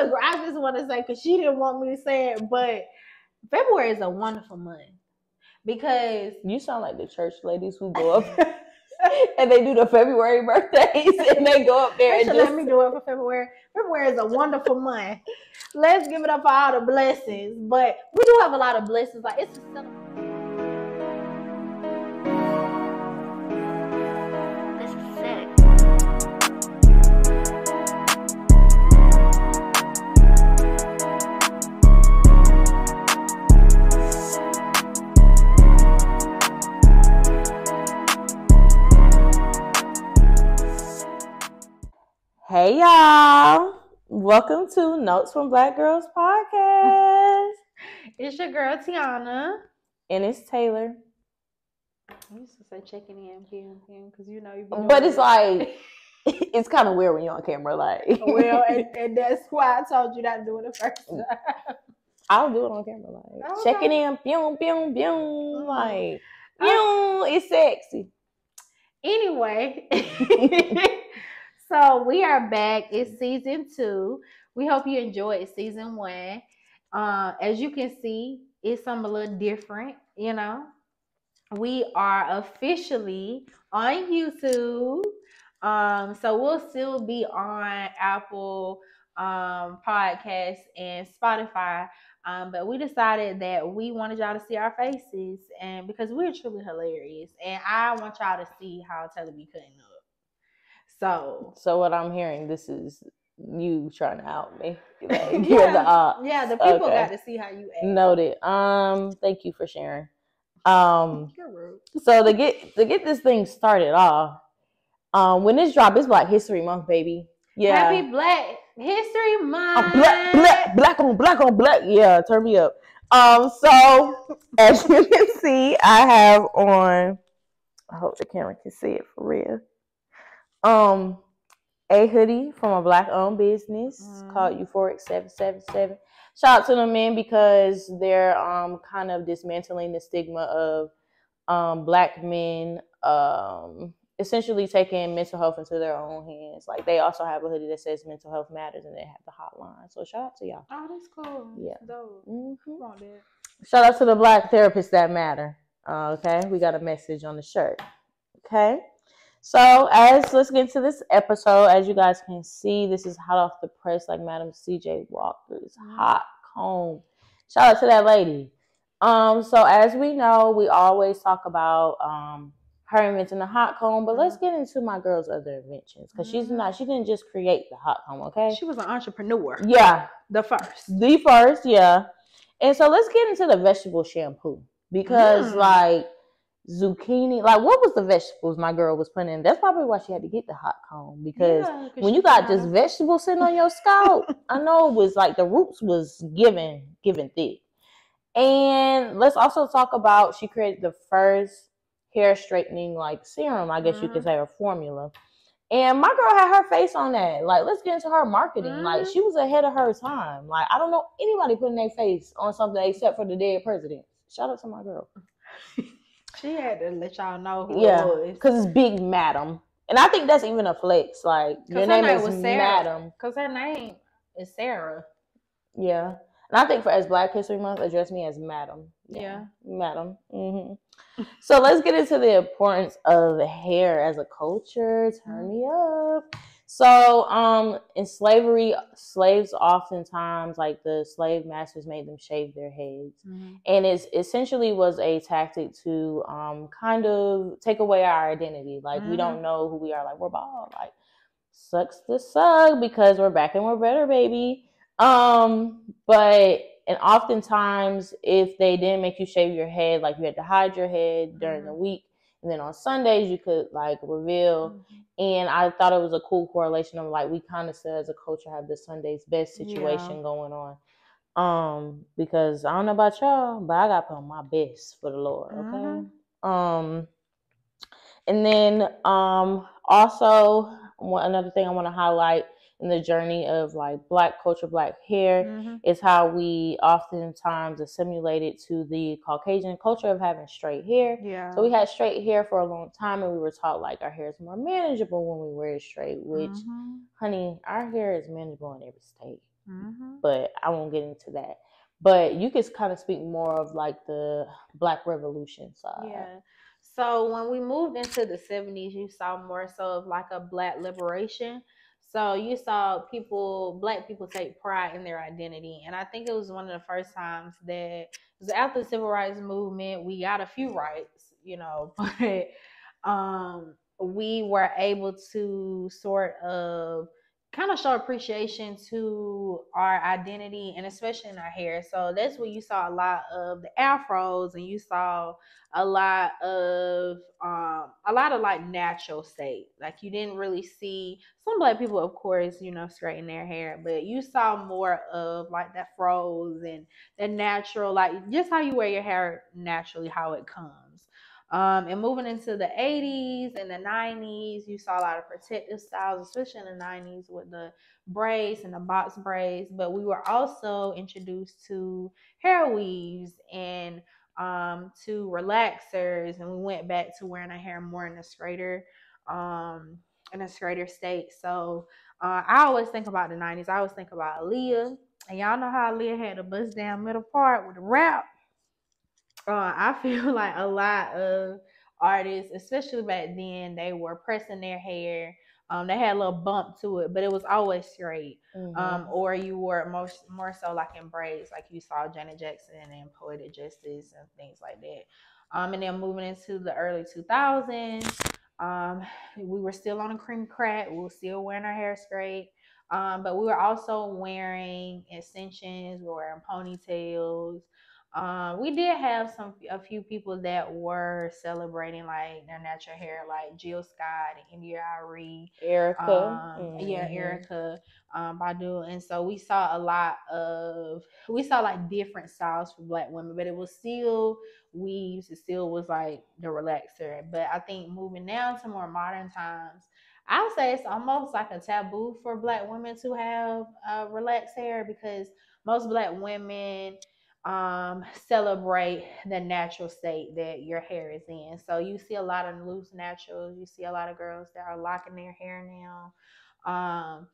I just want to say because she didn't want me to say it, but February is a wonderful month because You sound like the church ladies who go up and they do the February birthdays and they go up there and just let me do it for February. February is a wonderful month. Let's give it up for all the blessings, but we do have a lot of blessings. Like it's a celebration. Hey y'all. Welcome to Notes from Black Girls Podcast. It's your girl Tiana. and it's Taylor. I used to say checking in, PM, PM, because you know you. But it's like it's kind of weird when you're on camera. Like well, and, and that's why I told you not to do it the first mm. time. I'll do it on camera. Like Okay. checking in, boom, boom, boom. Like oh. boom, it's sexy. Anyway, so we are back. It's season two. We hope you enjoyed season one. Uh, as you can see, it's something a little different, you know. We are officially on YouTube. Um, so we'll still be on Apple um podcasts and Spotify. Um, but we decided that we wanted y'all to see our faces and because we're truly hilarious and I want y'all to see how Taylor be cutting up. So So what I'm hearing, this is you trying to out me. Like, you're the op. yeah, the people Okay. got to see how you act. Noted. Um, thank you for sharing. Um, You're rude. so to get to get this thing started off, um, when this drop, is Black History Month, baby. Yeah. Happy Black History Month. Black, black, black on black on black. Yeah, turn me up. Um, so as you can see, I have on. I hope the camera can see it for real. Um, a hoodie from a black-owned business Mhm. called Euphoric Seven Seven Seven. Shout out to them men because they're um kind of dismantling the stigma of um black men um essentially taking mental health into their own hands. Like they also have a hoodie that says mental health matters and they have the hotline. So shout out to y'all. Oh, that's cool. Yeah. Dope. hmm Come on, Dad. Shout out to the black therapists that matter. Uh, okay, we got a message on the shirt. Okay, so as let's get into this episode. As you guys can see, this is hot off the press, like Madam C.J. Walker's hot comb. Shout out to that lady. Um, so as we know, we always talk about um her inventing the hot comb, but let's get into my girl's other inventions because she's Mhm. not. She didn't just create the hot comb. Okay. She was an entrepreneur. Yeah, The first. the first, yeah. And so let's get into the vegetable shampoo because, Mm. like, zucchini, like, what was the vegetables my girl was putting in? That's probably why she had to get the hot comb because Yeah, when you got just vegetables sitting on your scalp, I know it was like the roots was given, given thick. And let's also talk about she created the first hair straightening like serum, I guess you could Mhm. say, or formula. And my girl had her face on that. Like, let's get into her marketing. Like, Mhm. she was ahead of her time. Like, I don't know anybody putting their face on something except for the dead president. Shout out to my girl. She had to let y'all know who Yeah, it was. because it's Big Madam. And I think that's even a flex. Like, your her name, name is was Sarah. Madam. Because her name is Sarah. Yeah. And I think for as Black History Month, address me as Madam. Yeah. Madam. hmm So let's get into the importance of hair as a culture. Turn me up. So, um, in slavery, slaves oftentimes, like the slave masters, made them shave their heads, and it essentially was a tactic to, um, kind of take away our identity. Like we don't know who we are. Like we're bald. Like sucks to suck because we're back and we're better, baby. Um, but and oftentimes if they didn't make you shave your head, like you had to hide your head during the Mhm. week, and then on Sundays you could like reveal. Mm-hmm. And I thought it was a cool correlation of like we kind of as a culture have the Sunday's best Yeah. situation going on. Um, because I don't know about y'all, but I got put on my best for the Lord. Okay. Mhm. Um, and then um also one, another thing I want to highlight in the journey of like black culture, black hair Mhm. is how we oftentimes assimilated to the Caucasian culture of having straight hair. Yeah. So we had straight hair for a long time, and we were taught like our hair is more manageable when we wear it straight. Which, Mhm. honey, our hair is manageable in every state. Mhm. but I won't get into that. But you could kind of speak more of like the Black Revolution side. Yeah. So when we moved into the 70s, you saw more so of like a black liberation. So you saw people, black people take pride in their identity. And I think it was one of the first times that was after the civil rights movement, we got a few rights, you know, but um we were able to sort of kind of show appreciation to our identity and especially in our hair. So that's where you saw a lot of the afros and you saw a lot of um a lot of like natural state. Like you didn't really see some black people of course, you know, straighten their hair, but you saw more of like that froze and the natural like just how you wear your hair naturally how it comes. Um, and moving into the 80s and the 90s, you saw a lot of protective styles, especially in the 90s with the braids and the box braids. But we were also introduced to hair weaves and um, to relaxers, and we went back to wearing our hair more in a straighter, um, in a straighter state. So uh, I always think about the 90s. I always think about Aaliyah, and y'all know how Aaliyah had a bust down middle part with a wrap I feel like a lot of artists, especially back then, they were pressing their hair. Um, they had a little bump to it, but it was always straight. Mhm. Um, or you wore it most more so like in braids, like you saw Janet Jackson and Poetic Justice and things like that. Um, and then moving into the early 2000s, um, we were still on a cream crack. We were still wearing our hair straight. Um, but we were also wearing extensions, we were wearing ponytails. Um, we did have some a few people that were celebrating like their natural hair, like Jill Scott and India Arie, Erykah. um, yeah, Mhm. Erykah um, Badu, and so we saw a lot of we saw like different styles for Black women, but it was still weaves. It still was like the relaxer, but I think moving now to more modern times. I'll say it's almost like a taboo for black women to have uh, relaxed hair because most black women um, celebrate the natural state that your hair is in. So you see a lot of loose naturals. You see a lot of girls that are locking their hair now. Um,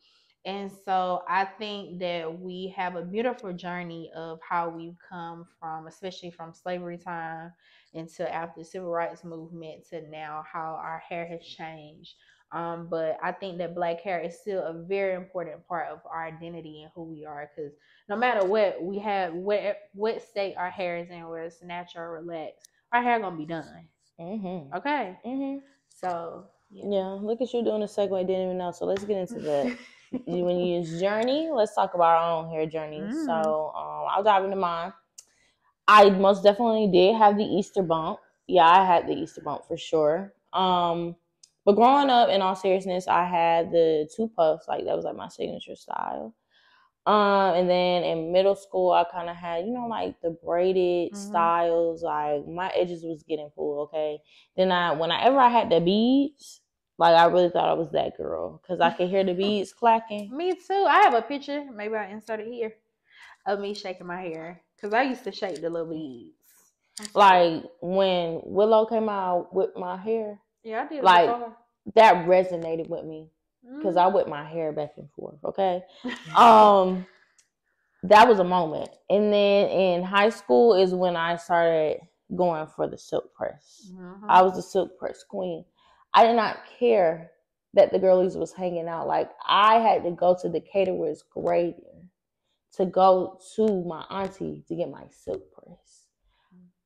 and so I think that we have a beautiful journey of how we've come from, especially from slavery time into after the civil rights movement to now, how our hair has changed. Um, but I think that black hair is still a very important part of our identity and who we are because no matter what we have, what what state our hair is in, whether it's natural or relaxed, our hair gonna be done. Mhm. Okay, Mhm. so yeah. Yeah, look at you doing a segue. Didn't even know. So let's get into that. When you use journey, let's talk about our own hair journey. Mm. So um, I'll dive into mine. I most definitely did have the Easter bump. Yeah, I had the Easter bump for sure. Um, but growing up, in all seriousness, I had the two puffs. Like that was like my signature style. Um, and then in middle school, I kind of had, you know, like the braided Mhm. styles. Like my edges was getting full. Okay. Then I, whenever I had the beads, like I really thought I was that girl because I could hear the beads clacking. Me too. I have a picture. Maybe I insert it here of me shaking my hair because I used to shake the little beads. Like when Willow came out with my hair, yeah, I did. like, before. that resonated with me because I Mhm. whip my hair back and forth. Okay. um that was a moment and then in high school is when i started going for the silk press Mhm. i was the silk press queen i did not care that the girlies was hanging out like i had to go to the caterer's graveyard to go to my auntie to get my silk press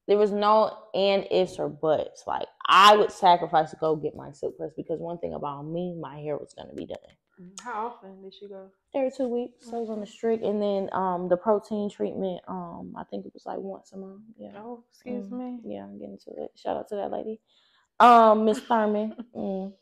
there was no and ifs or buts like i would sacrifice to go get my silk press because one thing about me my hair was going to be done How often did she go? every two weeks. So I was on the streak, and then um the protein treatment. Um, I think it was like once a month. Yeah, Oh, excuse Mm. me. yeah. I'm getting to it. Shout out to that lady, um, Miss Thurman. mm.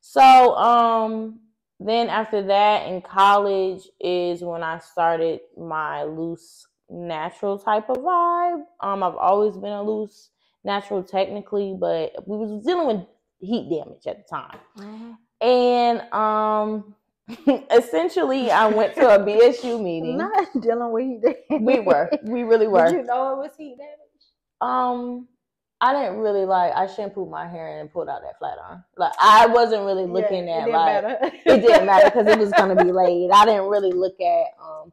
So um, then after that in college is when I started my loose natural type of vibe. Um, I've always been a loose natural technically, but we was dealing with heat damage at the time. Mhm. And um essentially I went to a BSU meeting. Not dealing with heat damage. We were. We really Did were. you know it was heat damage? Um I didn't really like I shampooed my hair and pulled out that flat iron. Like I wasn't really looking Yeah, at it like didn't matter. it didn't matter because it was gonna be laid. I didn't really look at um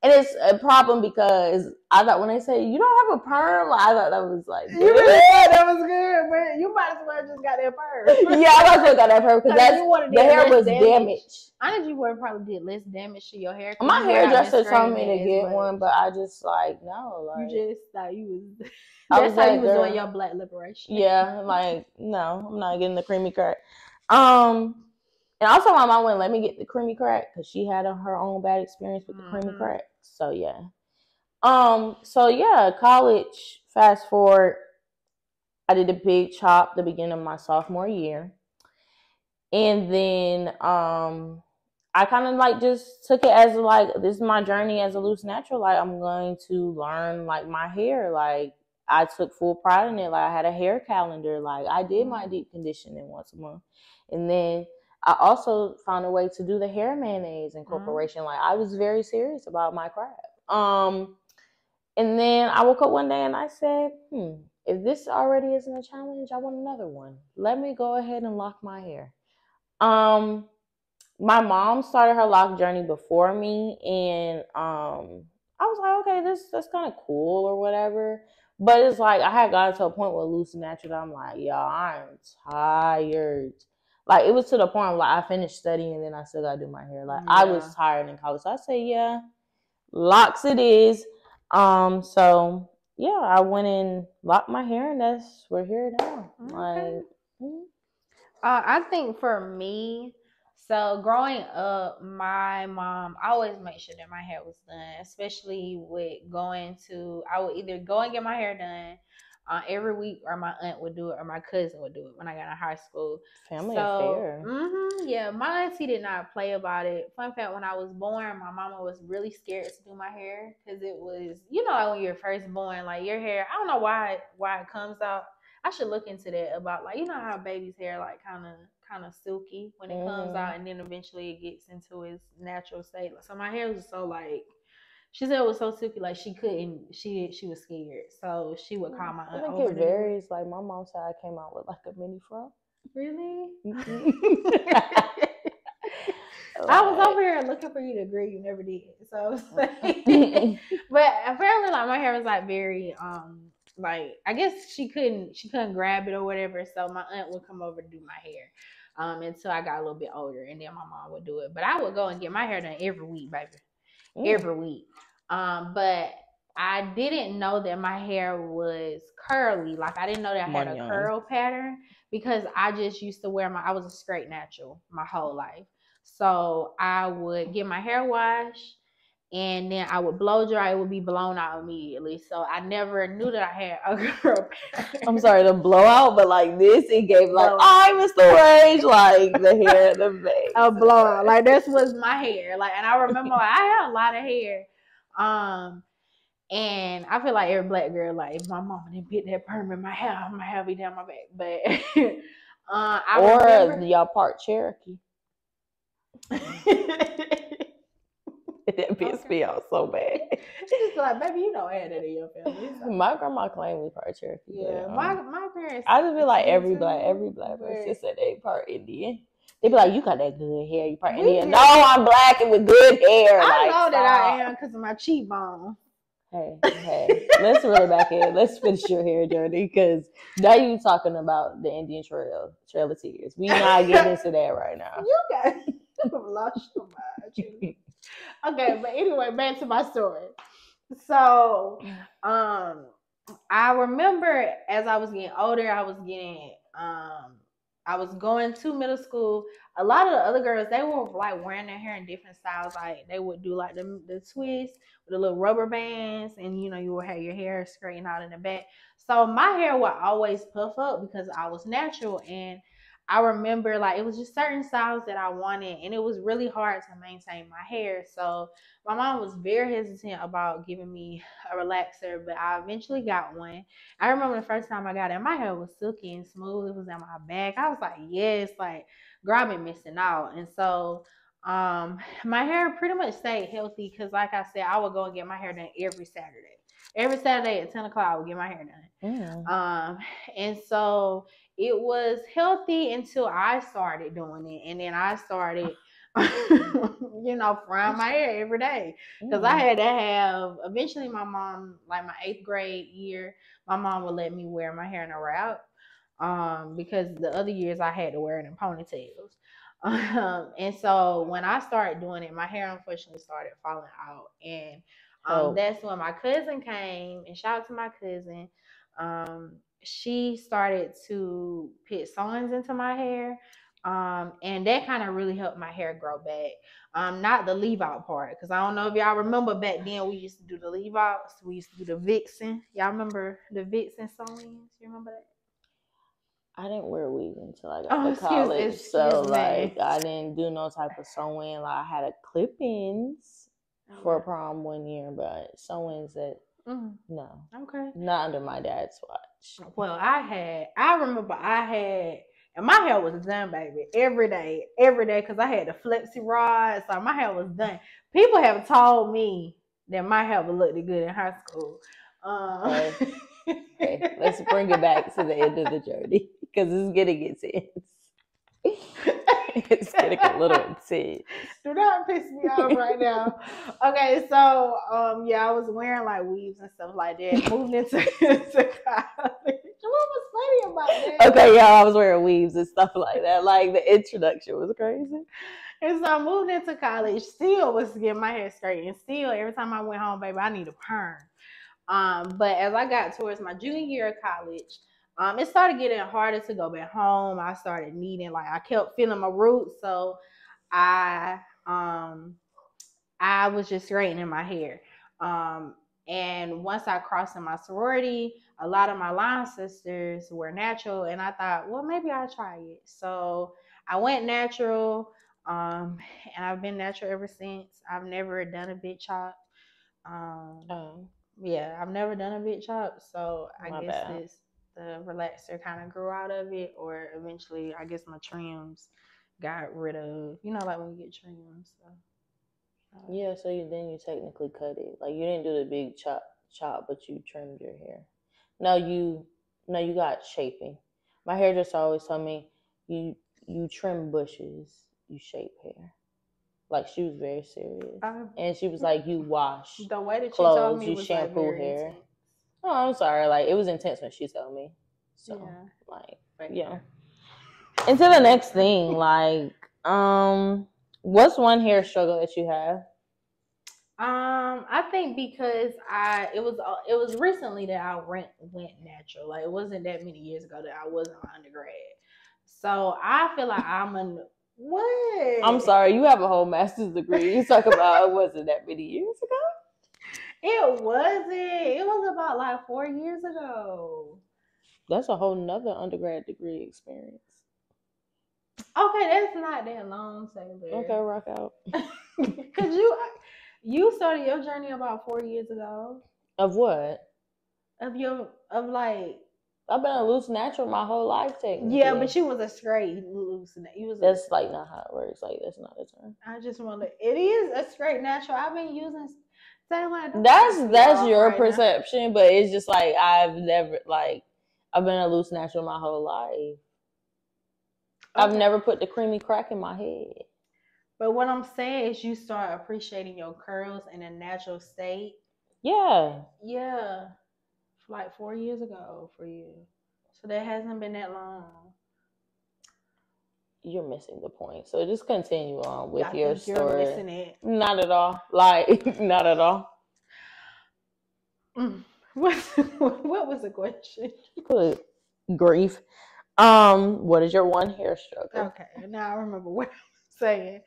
and it's a problem because I thought when they say you don't have a perm, I thought that was like You really thought that was good, man. You might as well just got that perm. yeah, I also got that perm because that's the hair was damage. damaged. Honestly, you would have probably did less damage to your hair. My you hairdresser told me to get as one, but I just like no, like You just thought you was. That's was how like, you was girl. doing your black liberation. yeah, like no, I'm not getting the creamy crack. Um, and also my mom wouldn't let me get the creamy crack because she had a, her own bad experience with the creamy Mhm. crack. So yeah, um, so yeah, college. Fast forward, I did a big chop the beginning of my sophomore year, and then um. I kind of like just took it as like this is my journey as a loose natural. Like I'm going to learn like my hair. Like I took full pride in it. Like I had a hair calendar. Like I did my deep conditioning once a month, and then I also found a way to do the hair mayonnaise incorporation. Like I was very serious about my craft. Um, and then I woke up one day and I said, "Hmm, if this already isn't a challenge, I want another one. Let me go ahead and lock my hair." Um, my mom started her lock journey before me, and um, I was like, okay, this that's kind of cool or whatever. But it's like I had gotten to a point with loose and natural. I'm like, y'all, I'm tired. Like it was to the point like I finished studying and then I still gotta do my hair. Like I was tired in college. So I say, yeah, locks it is. Um, so yeah, I went and locked my hair, and that's we're here now. Okay. Like, mm, Uh, I think for me, so growing up, my mom always made sure that my hair was done, especially with going to, I would either go and get my hair done uh, every week, or my aunt would do it, or my cousin would do it when I got in high school. family so, affair. hmm yeah, my auntie did not play about it. Fun fact: when I was born, my mama was really scared to do my hair because it was, you know, like when you're first born, like your hair. I don't know why why it comes out. I should look into that about like you know how baby's hair like kind of kind of silky when it comes Mhm. out, and then eventually it gets into its natural state. So my hair was so like. She said it was so silky, like she couldn't. She she was scared, so she would call my I think it varies. Like my mom said, I came out with like a mini fro. Really? I I was over here looking for you to agree. You never did. So, like- but apparently, like my hair was like very, um, like I guess she couldn't, she couldn't grab it or whatever. So my aunt would come over to do my hair, um, until I got a little bit older, and then my mom would do it. But I would go and get my hair done every week, baby, Mm. every week. Um, but I didn't know that my hair was curly. Like I didn't know that I had a curl pattern because I just used to wear my. I was a straight natural my whole life. So I would get my hair washed and then I would blow dry. It would be blown out immediately. So I never knew that I had a pattern. I'm sorry, the blowout, but like this, it gave like. I Mr. Rage, like the hair, the face. a blowout. Like this was my hair. Like, and I remember like, I had a lot of hair. Um, and I feel like every black girl, like if my mama didn't put that perm in my hair, my hair be down my back. But uh, I or remember. y'all part Cherokee. that pissed me off so bad. She's like, baby, you don't add that in your family. Like, My grandma claimed we part Cherokee. yeah, but, my um, my parents. I just feel like every too, black every black person said they part Indian. They be like, you got that good hair. You part We Indian. did. No, I'm black and with good hair. I like, know that I am because of my cheekbone. Hey, hey, let's reel it back in. Let's finish your hair journey because now you talking about the Indian Trail, Trail of Tears. We not getting into that right now. You got lost your mind. Okay, but anyway, back to my story. So, um, I remember as I was getting older, I was getting, um, I was going to middle school. A lot of the other girls, they were like wearing their hair in different styles. Like they would do like the the twist with the little rubber bands, and you know you would have your hair straightened out in the back. So my hair would always puff up because I was natural and. I remember like it was just certain styles that I wanted, and it was really hard to maintain my hair. So my mom was very hesitant about giving me a relaxer, but I eventually got one. I remember the first time I got it, my hair was silky and smooth. It was on my back. I was like, yes, like girl, I've been missing out. And so um my hair pretty much stayed healthy because like I said, I would go and get my hair done every Saturday. Every Saturday at 10 o'clock, I would get my hair done. Mm. Um, and so it was healthy until I started doing it, and then I started you know, frying my hair every day because I Mm. had to have. Eventually, my mom, like my eighth grade year, my mom would let me wear my hair in a wrap. Um, because the other years I had to wear it in ponytails. Um, and so when I started doing it, my hair unfortunately started falling out, and um, Oh. that's when my cousin came. And shout out to my cousin. Um, she started to put sew-ins into my hair. Um, and that kind of really helped my hair grow back. Um, not the leave out part, because I don't know if y'all remember back then we used to do the leave outs. We used to do the vixen. Y'all remember the vixen sew-ins? You remember that? I didn't wear weave until I got Oh, to excuse- college, so me. like I didn't do no type of sewing. Like I had a clip-ins for a prom one year, but sew-ins that Mhm. no, Okay. not under my dad's watch. Well, I had, I remember I had, and my hair was done, baby, every day, every day, because I had the flexi rod, so my hair was done. People have told me that my hair would look good in high school. Um, Okay, let's bring it back to the end of the journey because it's getting intense. it's getting a little intense. Do not piss me off right now. Okay, so um, yeah, I was wearing like weaves and stuff like that. Moved into, into college. What was funny about that? Okay, y'all, I was wearing weaves and stuff like that. Like the introduction was crazy. And so I moved into college, still was getting my hair straight, and still every time I went home, baby, I need a perm. Um, but as I got towards my junior year of college, um, it started getting harder to go back home. I started needing like I kept feeling my roots, so I um I was just straightening my hair. Um, and once I crossed in my sorority, a lot of my line sisters were natural, and I thought, well, maybe I'll try it. So I went natural, um, and I've been natural ever since. I've never done a bit chop. Um, Um, yeah, I've never done a bit chop, so I My guess bad. this the relaxer kind of grew out of it, or eventually, I guess my trims got rid of. You know, like when you get trims. So, uh, yeah, so you then you technically cut it. Like you didn't do the big chop chop, but you trimmed your hair. No, you no, you got shaping. My hairdresser always told me you you trim bushes, you shape hair. Like she was very serious. And she was like, you wash. the way that you told me you was like, shampoo very hair. intense. Oh, I'm sorry. Like it was intense when she told me. So Yeah. like But yeah. Into the next thing, like, um, what's one hair struggle that you have? Um, I think because I it was uh, it was recently that I went went natural. Like it wasn't that many years ago that I wasn't an undergrad. So I feel like I'm an what? I'm sorry, you have a whole master's degree. You talk about it wasn't that many years ago. It wasn't. It was about like four years ago. That's a whole nother undergrad degree experience. Okay, that's not that long, Taylor. Okay, rock out. Cause you you started your journey about four years ago Of what? of your of like I've been a loose natural my whole life, technically. yeah, but you was a straight loose. You was a that's like not how it works. Like that's not the term. I just want to. It is a straight natural. I've been using. That's that's your right now. perception, but it's just like I've never like I've been a loose natural my whole life. I've never put the creamy crack in my head. But what I'm saying is, you start appreciating your curls in a natural state. Yeah. Yeah, like four years ago for you. So that hasn't been that long. You're missing the point. So just continue on with I your story. missing it. Not at all. Like not at all. Mm. What, what was the question? Good grief. Um, what is your one hair struggle? Okay, now I remember what I was saying.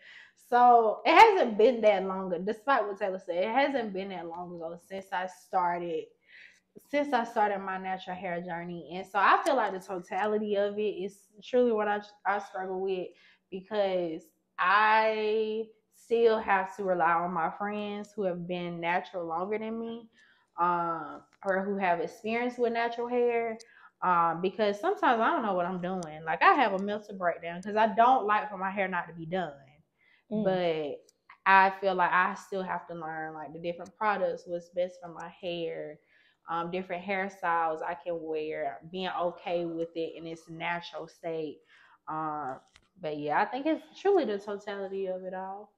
So it hasn't been that long, despite what Taylor said, it hasn't been that long ago since I started since I started my natural hair journey. And so I feel like the totality of it is truly what I I struggle with because I still have to rely on my friends who have been natural longer than me, um, or who have experience with natural hair um, because sometimes I don't know what I'm doing. Like I have a mental breakdown because I don't like for my hair not to be done, Mm. but I feel like I still have to learn like the different products, what's best for my hair, um, different hairstyles I can wear, being okay with it in its natural state. Um, But yeah, I think it's truly the totality of it all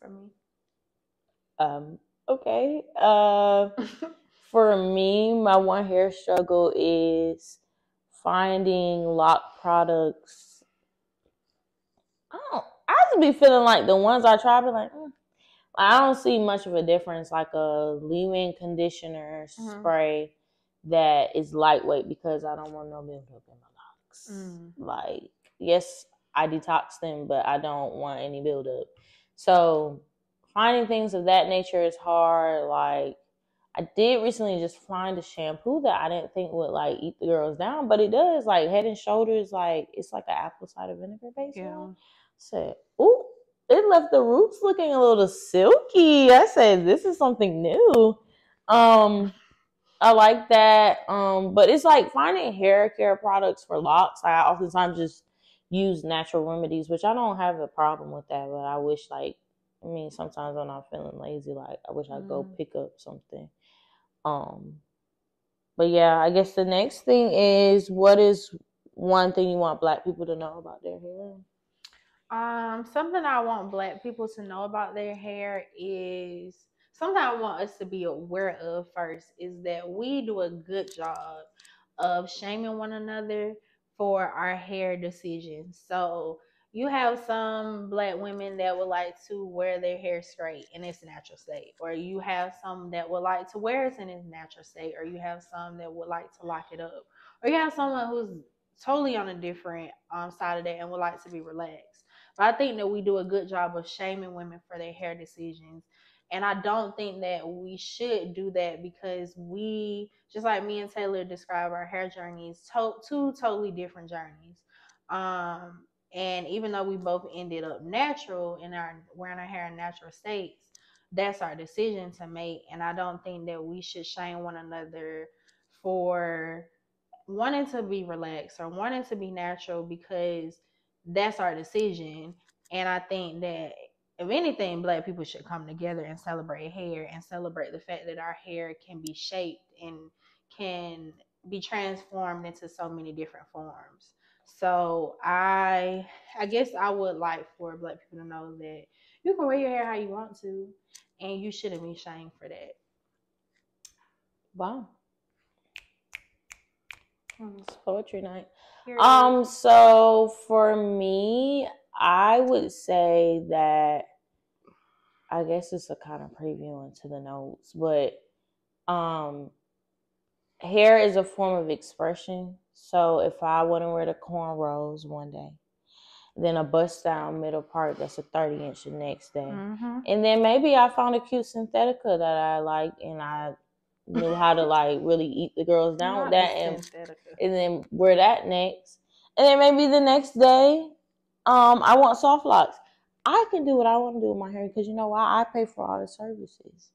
for me. Um, okay. Uh, for me, my one hair struggle is finding lock products. I don't. I to be feeling like the ones I try, be like, mm. I don't see much of a difference. Like a leave-in conditioner Mhm. spray that is lightweight because I don't want no buildup in my locks. Mm. Like, yes, I detox them, but I don't want any buildup. So finding things of that nature is hard. Like I did recently just find a shampoo that I didn't think would like eat the girls down, but it does. Like Head and Shoulders, like it's like an apple cider vinegar based one. Said, ooh, it left the roots looking a little silky. I said, this is something new. Um, I like that. Um, but it's like finding hair care products for locks. I oftentimes just use natural remedies, which I don't have a problem with that. But I wish, like, I mean, sometimes when I'm feeling lazy, like I wish I'd go Mm. pick up something. Um, but yeah, I guess the next thing is what is one thing you want Black people to know about their hair? Um, something I want black people to know about their hair is something I want us to be aware of first is that we do a good job of shaming one another for our hair decisions. So you have some black women that would like to wear their hair straight in its natural state, or you have some that would like to wear it in its natural state, or you have some that would like to lock it up, or you have someone who's totally on a different um, side of that and would like to be relaxed. But I think that we do a good job of shaming women for their hair decisions. And I don't think that we should do that because we, just like me and Taylor describe our hair journeys, to- two totally different journeys. Um, and even though we both ended up natural in our wearing our hair in natural states, that's our decision to make. And I don't think that we should shame one another for wanting to be relaxed or wanting to be natural because that's our decision. And I think that if anything, black people should come together and celebrate hair and celebrate the fact that our hair can be shaped and can be transformed into so many different forms. So I I guess I would like for black people to know that you can wear your hair how you want to and you shouldn't be shamed for that. Wow. It's poetry night. Um, so for me, I would say that I guess it's a kind of preview into the notes, but um hair is a form of expression. So if I want to wear the cornrows one day, then a bust down middle part that's a 30 inch the next day. Mhm. And then maybe I found a cute synthetica that I like and I knew how to like really eat the girls down Not with that and and then wear that next. And then maybe the next day, um, I want soft locks. I can do what I want to do with my hair because you know why? I pay for all the services.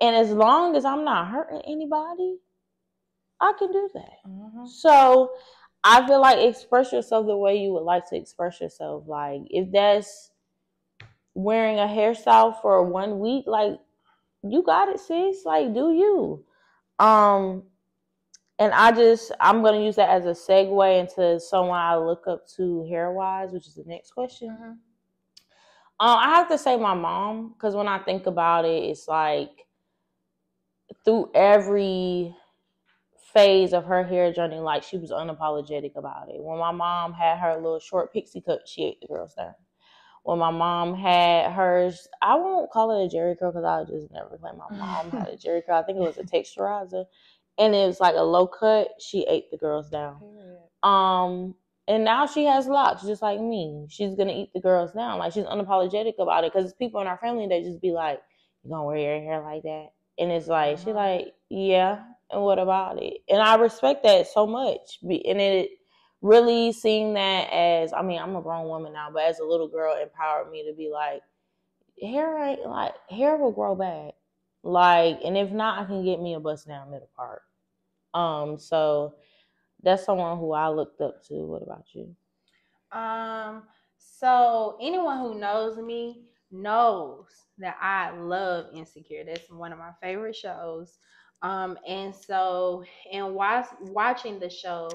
And as long as I'm not hurting anybody, I can do that. Mhm. So I feel like express yourself the way you would like to express yourself. Like if that's wearing a hairstyle for one week, like you got it, sis. Like do you? Um, and I just I'm gonna use that as a segue into someone I look up to hair wise, which is the next question. Mhm. Uh, I have to say my mom because when I think about it, it's like through every phase of her hair journey, like she was unapologetic about it. When my mom had her little short pixie cut, she ate the girls down. When my mom had hers, I won't call it a Jheri curl because I just never claim my mom had a Jheri curl. I think it was a texturizer, and it was like a low cut. She ate the girls down. Um, and now she has locks, just like me. She's gonna eat the girls down. Like she's unapologetic about it because people in our family that just be like, "You gonna wear your hair like that?" And it's like she's Uh-huh. like, "Yeah." And what about it? And I respect that so much. And it really seeing that as I mean, I'm a grown woman now, but as a little girl, empowered me to be like, hair ain't like hair will grow back. Like, and if not, I can get me a bust down middle part. Um, so that's someone who I looked up to. What about you? Um, so anyone who knows me knows that I love Insecure. That's one of my favorite shows. Um, and so in watch, watching the show,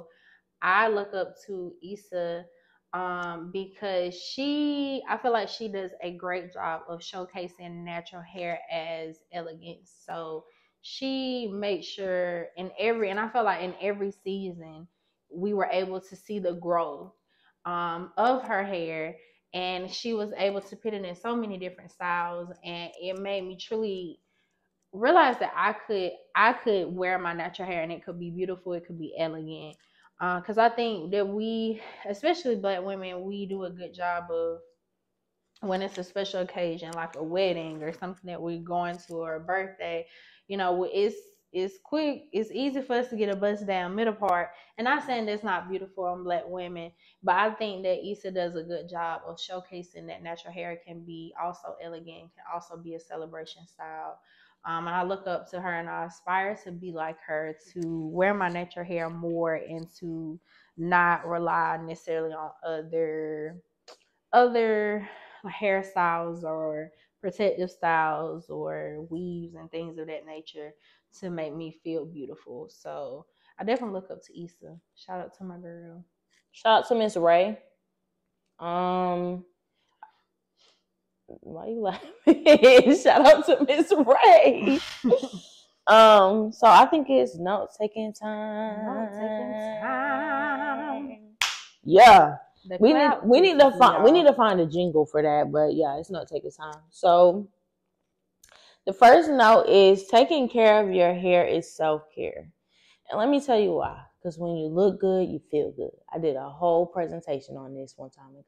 I look up to Issa um, because she, I feel like she does a great job of showcasing natural hair as elegance. So she made sure in every, and I feel like in every season, we were able to see the growth um, of her hair. And she was able to put it in so many different styles, and it made me truly realize that I could I could wear my natural hair and it could be beautiful, it could be elegant. Uh, because I think that we, especially black women, we do a good job of when it's a special occasion like a wedding or something that we're going to or a birthday. You know, it's it's quick, it's easy for us to get a bust down middle part. And I'm saying that's not beautiful on black women, but I think that Issa does a good job of showcasing that natural hair can be also elegant, can also be a celebration style. Um, and I look up to her and I aspire to be like her, to wear my natural hair more and to not rely necessarily on other other hairstyles or protective styles or weaves and things of that nature to make me feel beautiful. So I definitely look up to Issa. Shout out to my girl. Shout out to Issa Rae. Um, why you laughing? Shout out to Issa Rae. um, so I think it's note taking time. Note taking time. Yeah, The we need we need to find we need to find a jingle for that. But yeah, it's not taking time. So the first note is taking care of your hair is self care, and let me tell you why. Because when you look good, you feel good. I did a whole presentation on this one time college,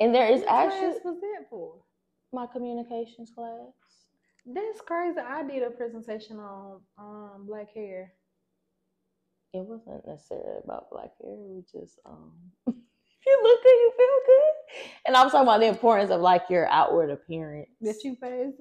and there is What class actually was that for? my communications class. That's crazy. I did a presentation on um black hair. It wasn't necessarily about black hair. We just um, you look good, you feel good. And I was talking about the importance of like your outward appearance. Did you that?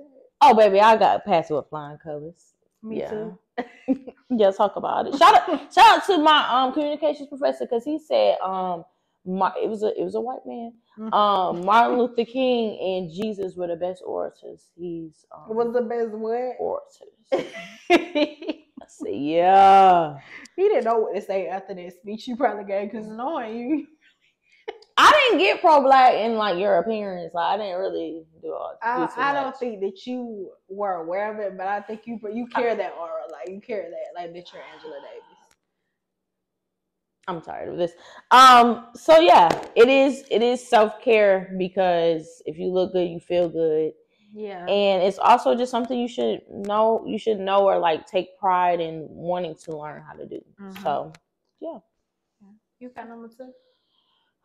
Oh, baby, I got past it with flying colors. Me Yeah. too. Yeah, talk about it. Shout out, shout out to my um communications professor because he said um, my, it was a it was a white man. Mhm. Um, Martin Luther King and Jesus were the best orators. He's um, was the best what? orators. I said, yeah. He didn't know what to say after that speech you probably gave because knowing you, I didn't get pro black in like your appearance. Like I didn't really do all. do I, I don't think that you were aware of it, but I think you you carry that aura, like you carry that, like that you're Angela Davis. I'm tired of this. Um, so yeah, it is it is self care because if you look good, you feel good, Yeah. and it's also just something you should know. You should know or like take pride in wanting to learn how to do. Mhm. So, yeah. you got number two.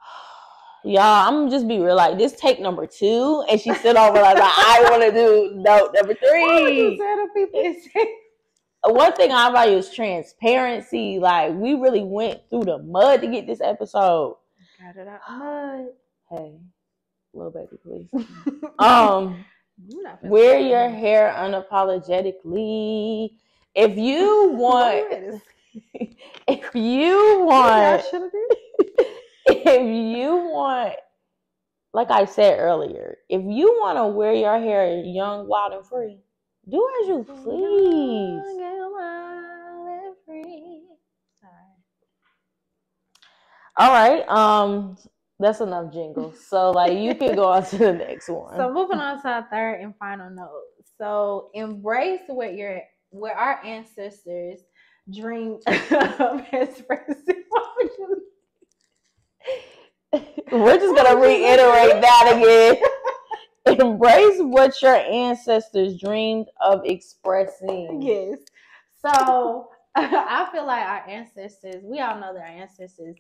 y'all, I'm just be real. Like this take number two, and she sit over like I want to do note number Why would you three. tell people One thing I value is transparency. Like we really went through the mud to get this episode. got it out mud? Hey, little baby, please. Um. You not finna Wear your that. hair unapologetically. If you want, if you want, if you want, like I said earlier, if you want to wear your hair young, wild, and free, do as you please. Young and wild and free. Sorry. All right, um, that's enough jingles. So like you can go on to the next one. So moving on to our third and final note. So embrace what your what our ancestors dreamed of expressing. Why would you- We're just gonna reiterate that again. Embrace what your ancestors dreamed of expressing. yes. So I feel like our ancestors, we all know that our ancestors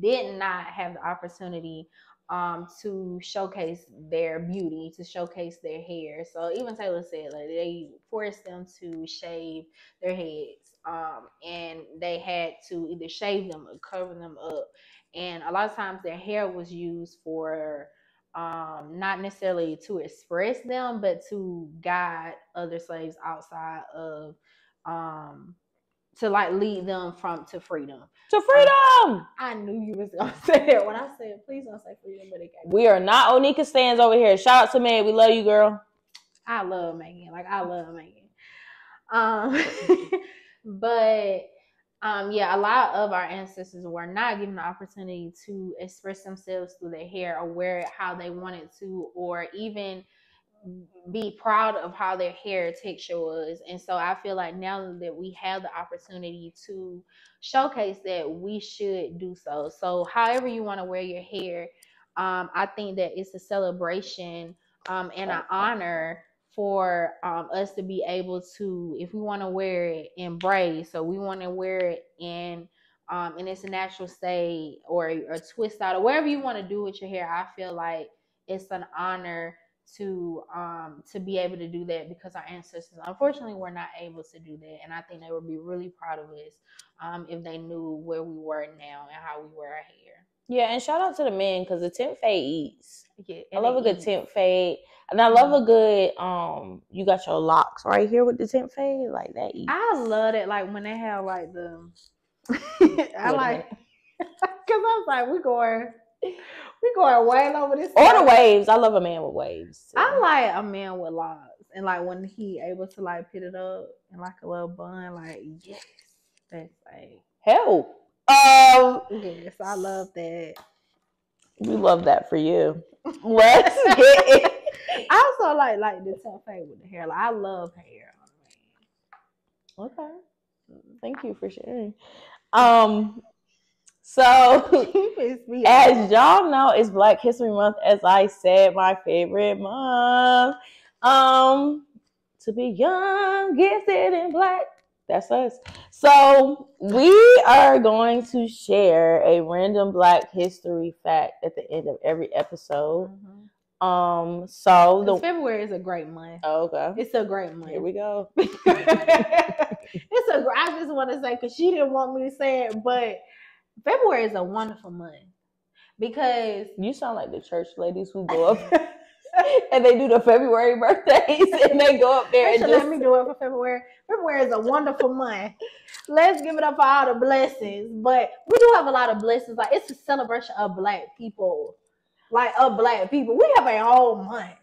did not have the opportunity um to showcase their beauty, to showcase their hair. So even Taylor said like they forced them to shave their heads. Um and they had to either shave them or cover them up. And a lot of times their hair was used for um, not necessarily to express them, but to guide other slaves outside of, um, to like lead them from to freedom. To freedom. I knew you was gonna say that when I said please don't say freedom, but it came. We are not Onika stands over here. Shout out to Meg. We love you, girl. I love Megan, like I love Megan. Um, but um, yeah, a lot of our ancestors were not given the opportunity to express themselves through their hair or wear it how they wanted to, or even be proud of how their hair texture was. And so I feel like now that we have the opportunity to showcase that, we should do so. So, however you want to wear your hair, um, I think that it's a celebration um, and an honor for um, us to be able to, if we want to wear it in braids, so we want to wear it in um, in its a natural state or or twist out or whatever you want to do with your hair. I feel like it's an honor to um to be able to do that because our ancestors unfortunately were not able to do that and i think they would be really proud of us um if they knew where we were now and how we wear our hair Yeah, and shout out to the men because the temp fade eats. yeah I love a good eat. temp fade, and I love a good um. You got your locks right here with the temp fade, like that. Eats. i love it like when they have like the i like because i was like we going we going way over this Or the waves. I love a man with waves. too. I like a man with locks, and like when he able to like put it up in like a little bun, like yes, that's like help. Um, yes, I love that. we love that for you. Let's get it. I also like like the top fade with the hair. Like I love hair Okay. Thank you for sharing. Um, so a man. It's me. as y'all know, it's Black History Month. As I said, my favorite month. Um, to be young, gifted, and black. That's us. So we are going to share a random Black History fact at the end of every episode. Mhm. Um, so the February is a great month. oh, okay. It's a great month. Here we go. it's a. I just want to say because she didn't want me to say it, but February is a wonderful month because You sound like the church ladies who go up and they do the February birthdays and they go up there and just let me do it for February. February is a wonderful month. Let's give it up for all the blessings. But we do have a lot of blessings. Like it's a celebration of black people. Like of black people. We have a whole month.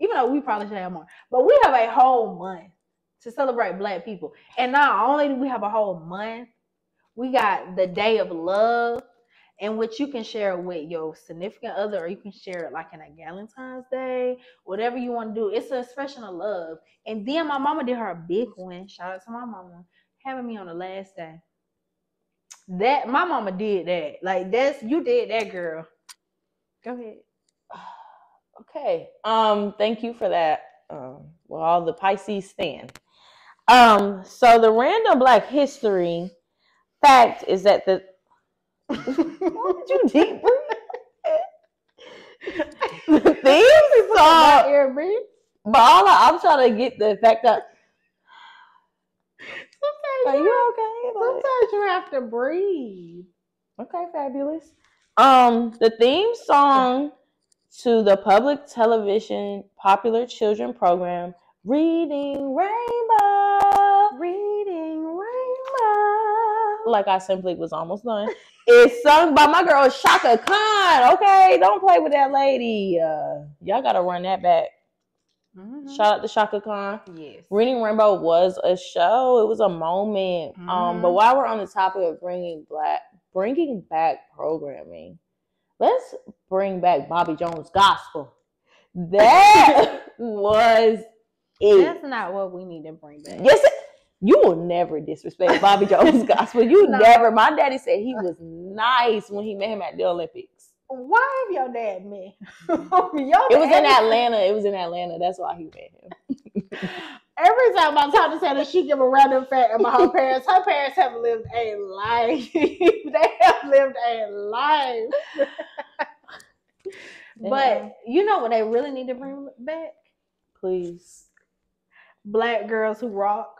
Even though we probably should have more. But we have a whole month to celebrate black people. And not only do we have a whole month, we got the day of love. In which you can share it with your significant other, or you can share it like in a Valentine's Day, whatever you want to do. It's an expression of love. And then my mama did her a big one. Shout out to my mama having me on the last day. That my mama did that. Like that's you did that, girl. Go ahead. Okay. Um, thank you for that. Um, well, all the Pisces stand. Um, so the random Black History fact is that the why did you deep breathe? the theme song, Airbnb. but all I, I'm trying to get the fact that Sometimes, are you okay? Sometimes you have to breathe. Okay, fabulous. Um, the theme song to the public television popular children program Reading Rainbow, like I simply was almost done, It's sung by my girl Chaka Khan. Okay, don't play with that lady. Uh, y'all gotta run that back. Mhm. Shout out to Chaka Khan. Yes. Reading Rainbow was a show. It was a moment. Um, but Mhm. while we're on the topic of bringing black, bringing back programming, let's bring back Bobby Jones Gospel. That was it. That's not what we need to bring back. Yes, it- you will never disrespect Bobby Jones Gospel. You No. never. My daddy said he was nice when he met him at the Olympics. Why have your dad met? your It was in Atlanta. It was in Atlanta. That's why he met him. Every time I talk to Santa, she give a random fact about her parents. Her parents have lived a life. they have lived a life. but you know what they really need to bring back? Please. Black girls who rock.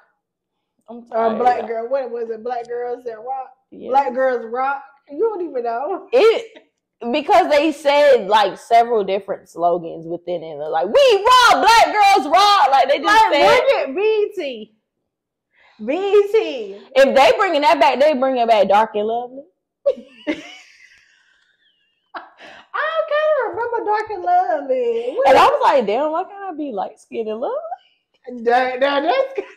I'm Or tired. black girl. What was it? Black girls that rock. Yeah. Black girls rock. You don't even know. it because they said like several different slogans within it. Like, we rock, black girls rock. Like they just Like, said BET. BET. if they bringing that back, they bring it back dark and lovely. I kind of remember Dark and Lovely. And I was like, damn, why can't I be light skinned and lovely? That, that, that's,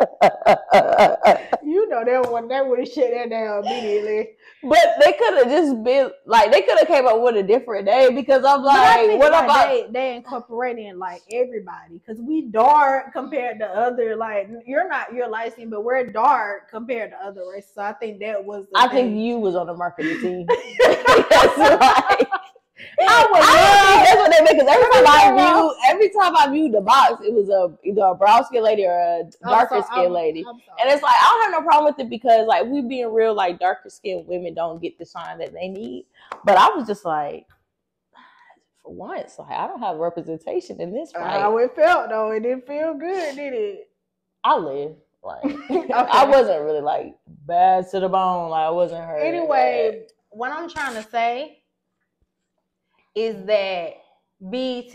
you know they would they would have shut that down immediately. But they could have just been like they could have came up with a different name because I'm like, what like, about they they incorporating like everybody because we dark compared to other like you're not you're light skin but we're dark compared to other races. So I think that was. I think you was on the marketing team. That's right. I would I that's what they make. Because every time I viewed, every time I viewed the box, it was a either a brown skin lady or a darker so- skin I'm- lady. I'm. And it's like I don't have no problem with it because like we being real, like darker skinned women don't get the shine that they need. But I was just like, for once, like I don't have representation in this fight. how it felt though. It didn't feel good, did it? I live. Like I wasn't really like bad to the bone. Like I wasn't hurt. Anyway, what I'm trying to say is that BET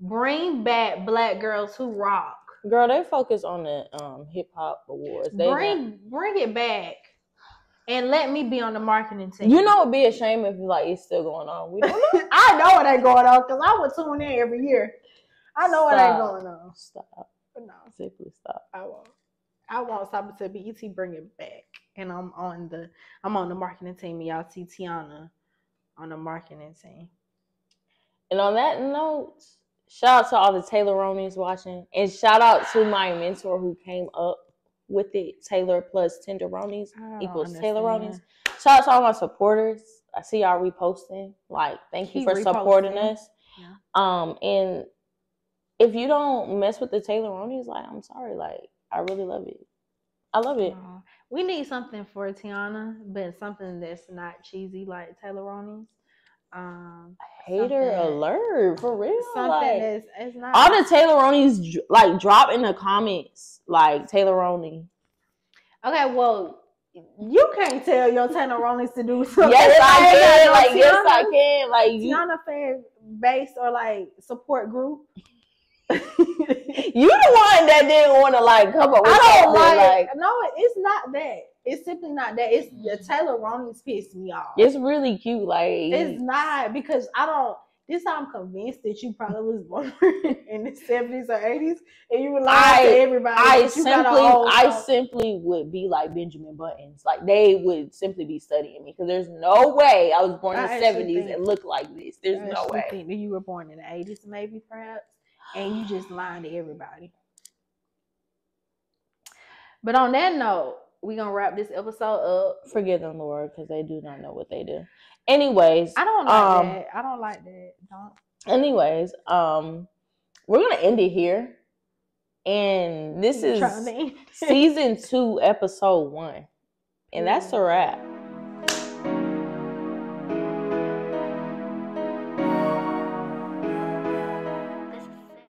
bring back Black Girls Who Rock. girl, they focus on the um hip hop awards. They bring bring it back and let me be on the marketing team. You know, it'd be a shame if like it's still going on. We don't know. I know it ain't going on because I would tune in every year. I know it ain't going on. Stop. But no, Simply stop. I won't. I won't stop until BET bring it back. And I'm on the I'm on the marketing team. and Y'all see Tiana on the marketing team. And on that note, shout out to all the Taylor Ronies watching, and shout out to my mentor who came up with it. Taylor plus Tenderonies I equals Taylor Ronies. Shout out to all my supporters. I see y'all reposting. Like, thank you Keep for supporting us. Yeah. Um, and if you don't mess with the Taylor Ronies, like, I'm sorry. Like, I really love it. I love it. Aw. We need something for Tiana, but something that's not cheesy like Taylor. Um, Hater alert for real. something Like, that's it's not all the Taylor Ronies like drop in the comments like Taylor Roni. okay. Well, you can't tell your Taylor Ronnie's to do something. Yes, I can. Like no yes, I can. Like you, Tiana fan base or like support group. you the one that didn't want to like come up with I don't like, like. no, it's not that. It's simply not that. It's the Taylor Ronnie's piss me off. It's really cute. Like It's not because I don't. This I'm convinced that you probably was born in the seventies or eighties, and you were lying I- to everybody. I that you got a simply, I song. simply would be like Benjamin Buttons. Like they would simply be studying me because there's no way I was born in the seventies and look like this. There's I no way. think that you were born in the eighties, maybe perhaps, and you just lying to everybody. But on that note, we gonna wrap this episode up. Forgive them, Lord, because they do not know what they do. Anyways, I don't like Um, that. I don't like that. Don't. anyways, um, we're gonna end it here, and this is season two, episode one, and that's a wrap.